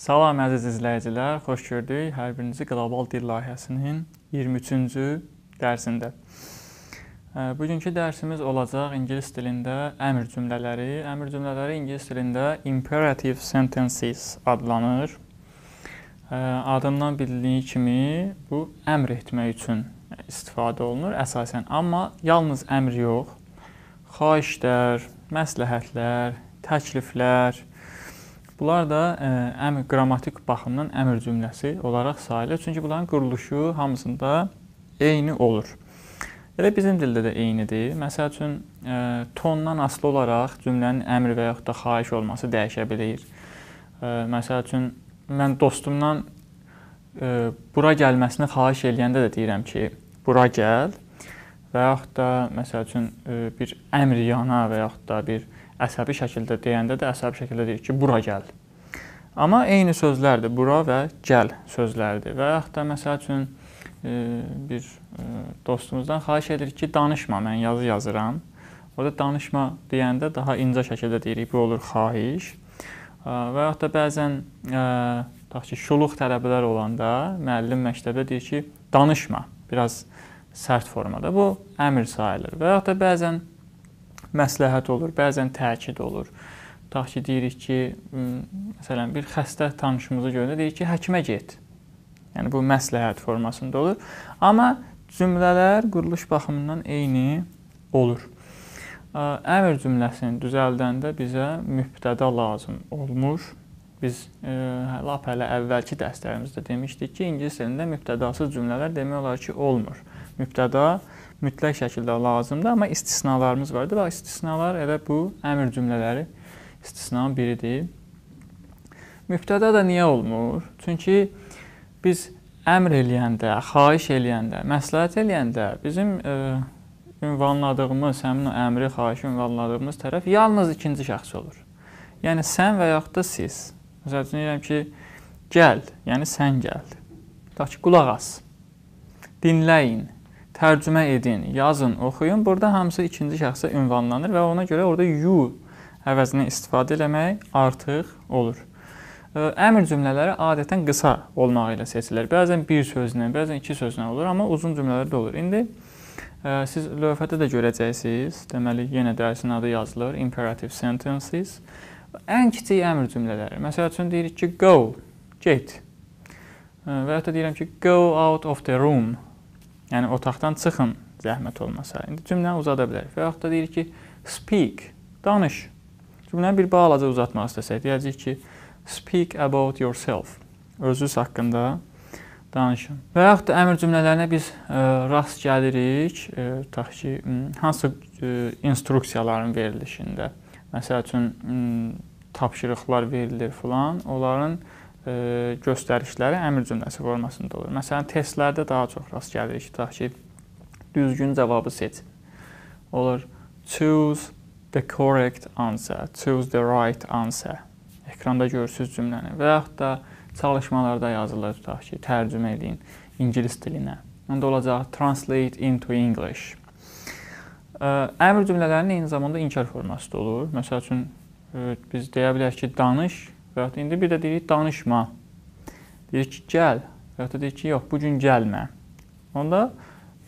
Salam əziz izləyicilər, xoş gördük hər birinizi Qlobal Dil layihəsinin 23-cü dərsində. Bugünkü dərsimiz olacaq ingilis dilində əmr cümlələri. Əmr cümlələri ingilis dilində imperative sentences adlanır. Adından bilindiyi kimi bu əmr etmək üçün istifadə olunur əsasən, amma yalnız əmr yox, xahişlər, məsləhətlər, təkliflər, Bunlar da ə, e, əmr qrammatik baxımdan əmr cümləsi olaraq sayılır. Çünki bunların quruluşu hamısında eyni olur. Elə bizim dildə də eynidir. Məsəl üçün ə, e, tondan asılı olaraq cümlənin əmr və yaxud da xahiş olması dəyişə bilər. Ə, e, məsəl üçün mən dostumdan ə, bura gəlməsini xahiş eləyəndə də deyirəm ki, bura gəl və yaxud da məsəl üçün ə, bir əmr yana və yaxud da bir əsəbi şəkildə deyəndə də əsəbi şəkildə deyir ki, bura gəl. Amma eyni sözlərdir. Bura və gəl sözləridir. Və yaxud da məsəl üçün e, bir e, dostumuzdan xahiş edir ki, danışma, mən yazı yazıram. Orada danışma deyəndə daha incə şəkildə deyirik, bu olur xahiş. Və yaxud da bəzən e, tutaq ki, şuluq tələbələr olanda müəllim məktəbdə deyir ki, danışma, biraz sərt formada. Bu əmr sayılır. Və yaxud da bəzən məsləhət olur, bəzən təkid olur. Tutaq ki, deyirik ki, məsələn, bir xəstə tanışımızı görəndə deyirik ki, həkimə get. Yəni bu məsləhət formasında olur. Amma cümlələr quruluş baxımından eyni olur. Əmr cümləsini düzəldəndə bizə mübtəda lazım olmur. Biz e, lap hələ əvvəlki dərslərimizdə demişdik ki, ingilis dilində mübtədasız cümlələr demək olar ki, olmur. Mübtəda mütləq şəkildə lazımdır, amma istisnalarımız vardır. Bax, istisnalar elə bu əmr cümlələri istisnanın biridir. Mübtəda da niyə olmur? Çünki biz əmr eləyəndə, xahiş eləyəndə, məsləhət eləyəndə bizim e, ünvanladığımız, həmin o əmri, xahişi ünvanladığımız tərəf yalnız ikinci şəxs olur. Yəni sən və yaxud da siz. Məsəl üçün deyirəm ki, gəl, yəni sən gəl. Tutaq ki, qulaq as. Dinləyin tərcümə edin, yazın, oxuyun. Burada hamısı ikinci şəxsə ünvanlanır və ona görə orada you əvəzinə istifadə eləmək artıq olur. Əmr cümlələri adətən qısa olmağı ilə seçilir. Bəzən bir sözlə, bəzən iki sözlə olur, amma uzun cümlələr də olur. İndi siz lövhədə də görəcəksiniz. Deməli, yenə dərsin adı yazılır. Imperative sentences. Ən kiçik əmr cümlələri. Məsəl üçün deyirik ki, go, get. Və ya da deyirəm ki, go out of the room. Yəni otaqdan çıxın zəhmət olmasa. İndi cümləni uzada bilərik. Və yaxud da deyirik ki, speak, danış. Cümləni bir balaca uzatmaq istəsək, deyəcəyik ki, speak about yourself. Özünüz haqqında danışın. Və yaxud da əmr cümlələrinə biz ə, e, rast gəlirik, ə, e, tutaq ki, hansı ə, e, instruksiyaların verilişində. Məsəl üçün tapşırıqlar verilir filan, onların göstərişləri əmr cümləsi formasında olur. Məsələn, testlərdə daha çox rast gəlirik. Tutaq ki, düzgün cavabı seç. Olur choose the correct answer, choose the right answer. Ekranda görürsüz cümləni və yaxud da çalışmalarda yazılır tutaq ki, tərcümə edin ingilis dilinə. Onda olacaq translate into English. Əmr cümlələrinin eyni zamanda inkar formasında olur. Məsəl üçün biz deyə bilərik ki, danış Və ya indi bir də deyirik danışma. Deyir ki, gəl. Və ya da deyir ki, yox, bu gün gəlmə. Onda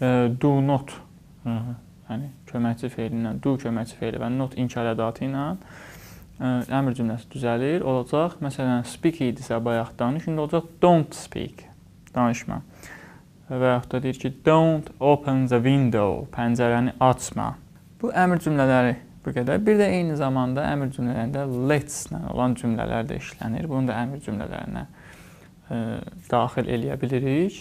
e, do not Hı -hı. yəni köməkçi feili ilə do köməkçi feili və not inkar ədatı ilə ə, e, əmr cümləsi düzəlir. Olacaq, məsələn, speak idisə bayaq danış, indi olacaq don't speak. Danışma. Və yaxud da deyir ki, don't open the window. Pəncərəni açma. Bu əmr cümlələri Bu qədər. Bir də eyni zamanda əmr cümlələrində let's-lə olan cümlələr də işlənir. Bunu da əmr cümlələrinə e, daxil eləyə bilirik.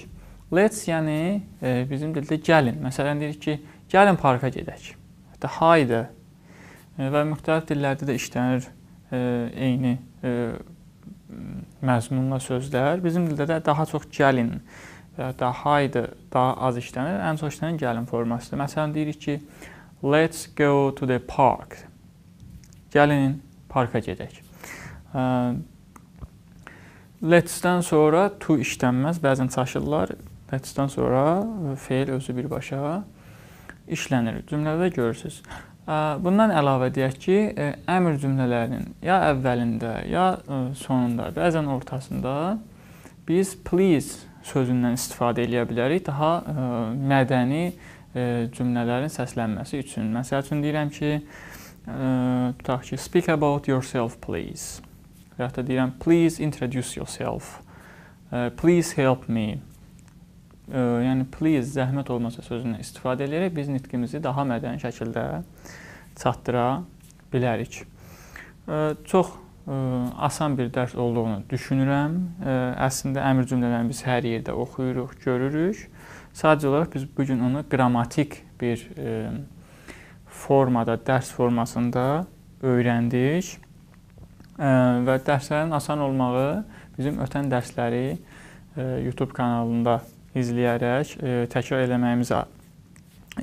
Let's yəni e, bizim dildə gəlin. Məsələn deyirik ki, gəlin parka gedək. Hətta haydı e, və müxtəlif dillərdə də işlənir e, eyni e, məzmunla sözlər. Bizim dildə də daha çox gəlin və ya da haydı daha az işlənir. Ən çox işlənən gəlin formasıdır. Məsələn deyirik ki, Let's go to the park. Gəlin parka gedək. Let's-dən sonra to işlənməz, bəzən çaşırlar. Let's-dən sonra feil özü birbaşa işlənir. Cümlədə görürsüz. Bundan əlavə deyək ki, əmr cümlələrinin ya əvvəlində, ya sonunda, bəzən ortasında biz please sözündən istifadə edə bilərik daha mədəni cümlələrin səslənməsi üçün. Məsəl üçün deyirəm ki, tutaq ki, speak about yourself please. Və ya da deyirəm please introduce yourself. Please help me yəni please zəhmət olmasa sözündən istifadə edərək biz nitqimizi daha mədəni şəkildə çatdıra bilərik. Çox asan bir dərs olduğunu düşünürəm. Əslində əmr cümlələrini biz hər yerdə oxuyuruq, görürük. Sadəcə olaraq biz bu gün onu qrammatik bir formada, dərs formasında öyrəndik. Və dərslərin asan olmağı bizim ötən dərsləri YouTube kanalında izləyərək e, təkrar eləməyimizə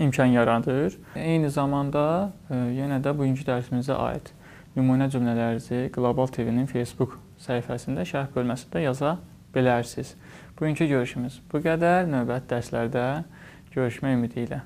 imkan yaradır. Eyni zamanda e, yenə də bugünkü dərsimizə aid nümunə cümlələrinizi Qlobal TV-nin Facebook səhifəsində şərh bölməsində yaza bilərsiniz. Bugünkü görüşümüz bu qədər. Növbəti dərslərdə görüşmək ümidi ilə.